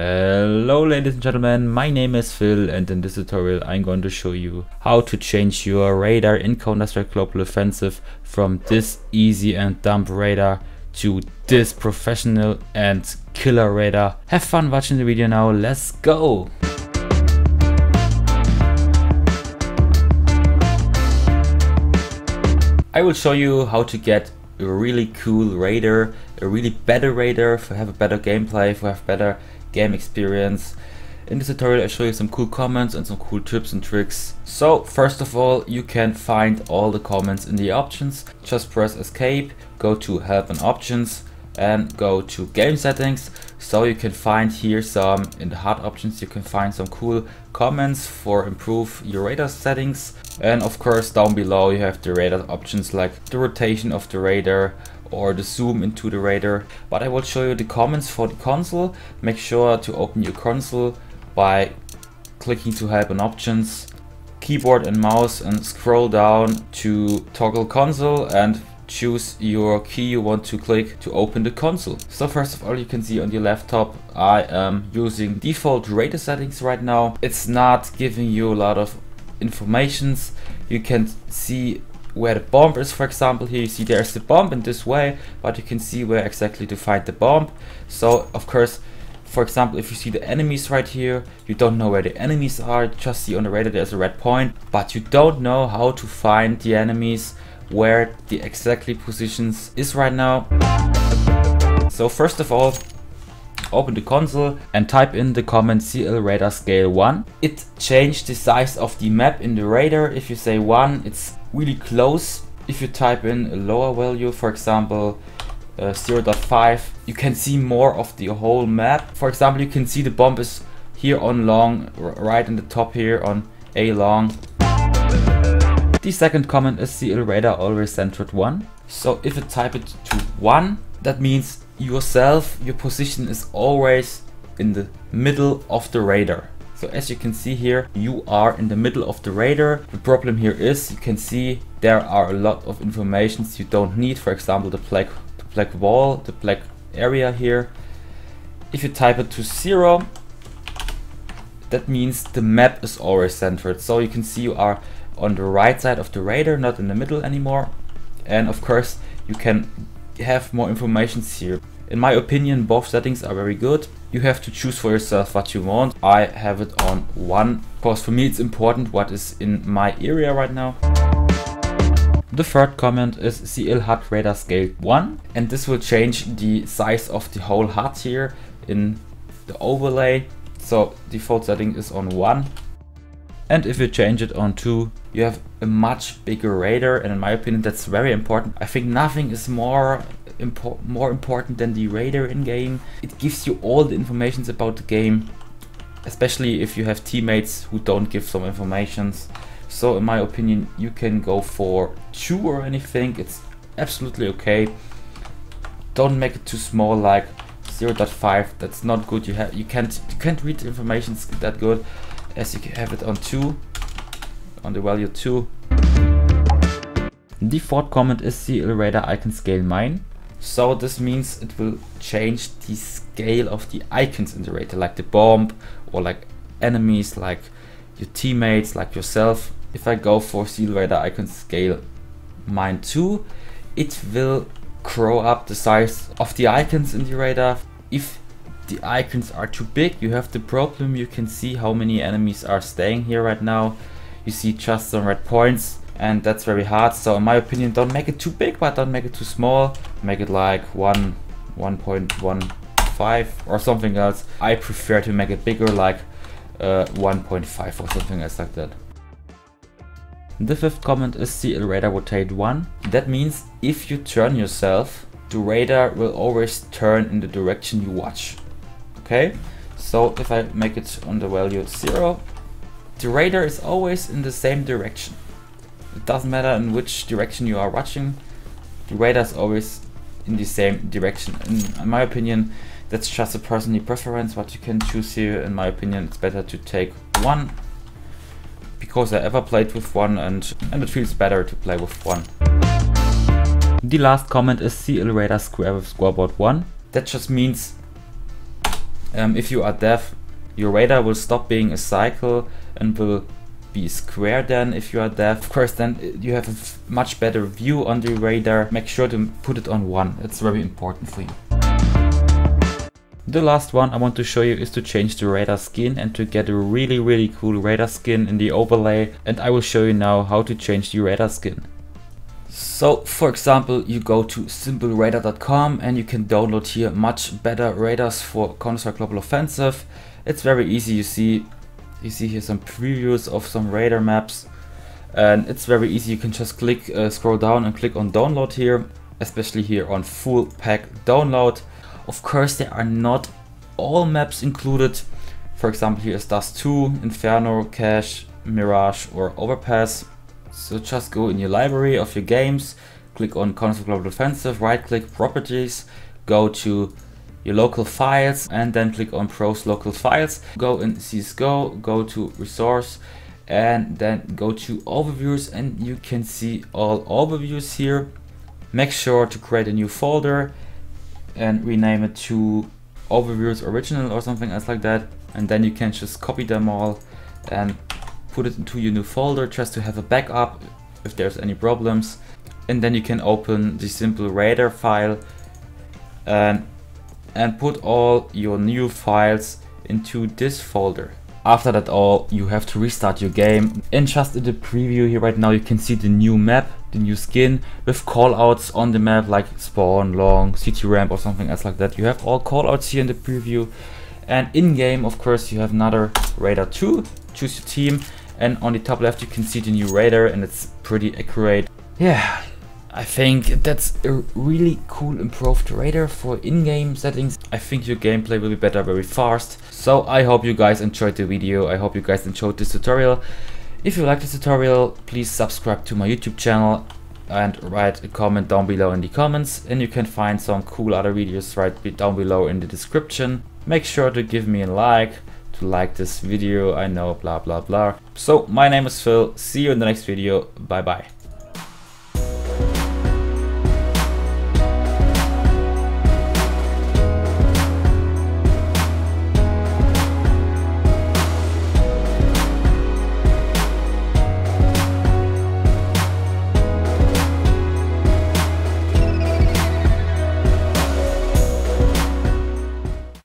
Hello ladies and gentlemen, my name is Phil and in this tutorial I'm going to show you how to change your radar in Counter-Strike Global Offensive from this easy and dumb radar to this professional and killer radar. Have fun watching the video now, let's go! I will show you how to get a really cool radar, a really better radar, for have a better gameplay, for have better game experience. In this tutorial I show you some cool comments and some cool tips and tricks. So first of all you can find all the comments in the options. Just press escape, go to help and options and go to game settings. So you can find here some in the HUD options you can find some cool comments for improve your radar settings. And of course down below you have the radar options like the rotation of the radar, or the zoom into the radar. But I will show you the comments for the console. Make sure to open your console by clicking to help and options, keyboard and mouse and scroll down to toggle console and choose your key you want to click to open the console. So first of all you can see on your laptop I am using default radar settings right now. It's not giving you a lot of informations. You can see where the bomb is for example here you see there's the bomb in this way but you can see where exactly to find the bomb so of course for example if you see the enemies right here you don't know where the enemies are just see on the radar there's a red point but you don't know how to find the enemies where the exactly positions is right now so first of all open the console and type in the command CL radar scale 1. It changed the size of the map in the radar. If you say 1, it's really close. If you type in a lower value, for example, uh, 0.5, you can see more of the whole map. For example, you can see the bomb is here on long, right in the top here on A long. The second comment is CL radar always centered 1. So if you type it to 1, that means yourself, your position is always in the middle of the radar. So as you can see here, you are in the middle of the radar. The problem here is you can see there are a lot of informations you don't need. For example, the black, the black wall, the black area here. If you type it to zero, that means the map is always centered. So you can see you are on the right side of the radar, not in the middle anymore. And of course, you can have more information here. In my opinion, both settings are very good. You have to choose for yourself what you want. I have it on one, because for me it's important what is in my area right now. The third comment is CL HUD radar scale 1 and this will change the size of the whole HUD here in the overlay. So default setting is on 1 and if you change it on 2 you have a much bigger radar and in my opinion that's very important. I think nothing is more more important than the radar in game. It gives you all the informations about the game, especially if you have teammates who don't give some informations. So in my opinion, you can go for 2 or anything, it's absolutely okay. Don't make it too small like 0.5, that's not good. You have you can't you can't read the information that good as you have it on 2 on the value 2 Default comment is CL radar icon scale min. So this means it will change the scale of the icons in the radar, like the bomb or like enemies, like your teammates, like yourself. If I go for CL radar icon scale min 2, it will grow up the size of the icons in the radar. If the icons are too big, you have the problem, you can see how many enemies are staying here right now. You see just some red points and that's very hard. So in my opinion, don't make it too big, but don't make it too small. Make it like 1, 1.15 or something else. I prefer to make it bigger, like uh, 1.5 or something else like that. The fifth comment is CL radar rotate 1. That means if you turn yourself, the radar will always turn in the direction you watch. Okay, so if I make it on the value 0, the radar is always in the same direction. It doesn't matter in which direction you are watching, the radar is always in the same direction. In, in my opinion, that's just a personal preference what you can choose here. In my opinion, it's better to take one because I ever played with one and, and it feels better to play with one. The last comment is CL radar square with scoreboard 1. That just means Um, if you are deaf, your radar will stop being a cycle and will be square then if you are deaf. Of course then you have a much better view on the radar. Make sure to put it on 1, it's very important for you. The last one I want to show you is to change the radar skin and to get a really really cool radar skin in the overlay and I will show you now how to change the radar skin. So for example you go to simpleradar.com and you can download here much better radars for Counter-Strike Global Offensive. It's very easy you see you see here some previews of some radar maps and it's very easy you can just click uh, scroll down and click on download here especially here on full pack download of course, there are not all maps included. For example, here is Dust 2, Inferno, Cache, Mirage or Overpass. So just go in your library of your games, click on Console Global Offensive, right click Properties, go to your local files and then click on Browse Local Files. Go in CSGO, go to Resource and then go to Overviews and you can see all overviews here. Make sure to create a new folder and rename it to overviews original or something else like that and then you can just copy them all and put it into your new folder just to have a backup if there's any problems and then you can open the simple radar file and and put all your new files into this folder after that all, you have to restart your game. And just in the preview here right now, you can see the new map, the new skin with callouts on the map like spawn, long, city ramp or something else like that. You have all callouts here in the preview. And in game, of course, you have another radar 2. Choose your team. And on the top left, you can see the new radar and it's pretty accurate. Yeah, I think that's a really cool improved radar for in-game settings. I think your gameplay will be better very fast. So I hope you guys enjoyed the video. I hope you guys enjoyed this tutorial. If you like this tutorial, please subscribe to my YouTube channel and write a comment down below in the comments. And you can find some cool other videos right down below in the description. Make sure to give me a like, to like this video, I know blah blah blah. So my name is Phil, see you in the next video, bye bye.